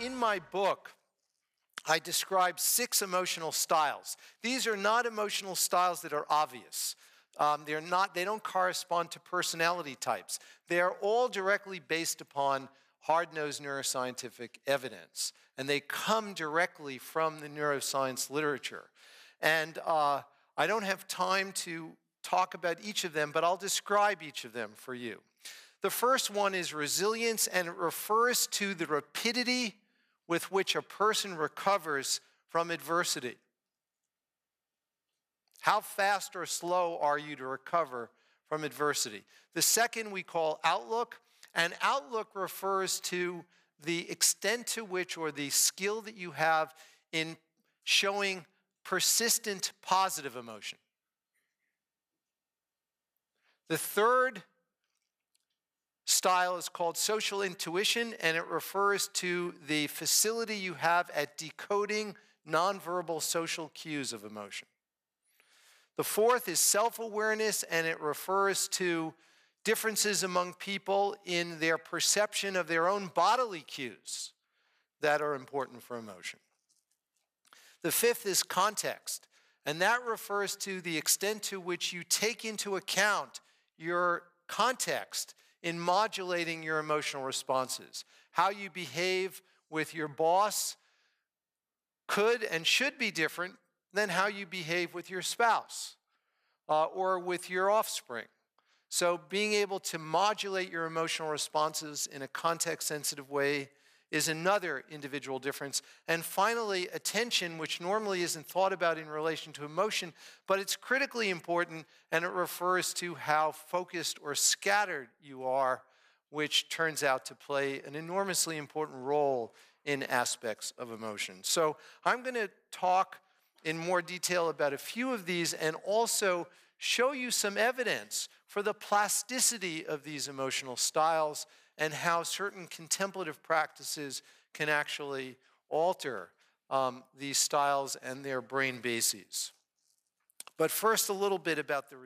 in my book, I describe six emotional styles. These are not emotional styles that are obvious. Um, they're not, they don't correspond to personality types. They are all directly based upon hard nosed neuroscientific evidence, and they come directly from the neuroscience literature. And uh, I don't have time to talk about each of them, but I'll describe each of them for you. The first one is resilience, and it refers to the rapidity with which a person recovers from adversity. How fast or slow are you to recover from adversity? The second we call outlook, and outlook refers to the extent to which or the skill that you have in showing persistent positive emotion. The third style is called social intuition, and it refers to the facility you have at decoding nonverbal social cues of emotion. The fourth is self awareness, and it refers to differences among people in their perception of their own bodily cues that are important for emotion. The fifth is context, and that refers to the extent to which you take into account your context in modulating your emotional responses. How you behave with your boss could and should be different than how you behave with your spouse uh, or with your offspring. So, being able to modulate your emotional responses in a context sensitive way is another individual difference. And finally, attention, which normally isn't thought about in relation to emotion, but it's critically important and it refers to how focused or scattered you are, which turns out to play an enormously important role in aspects of emotion. So, I'm going to talk in more detail about a few of these and also show you some evidence for the plasticity of these emotional styles and how certain contemplative practices can actually alter um, these styles and their brain bases. But first, a little bit about the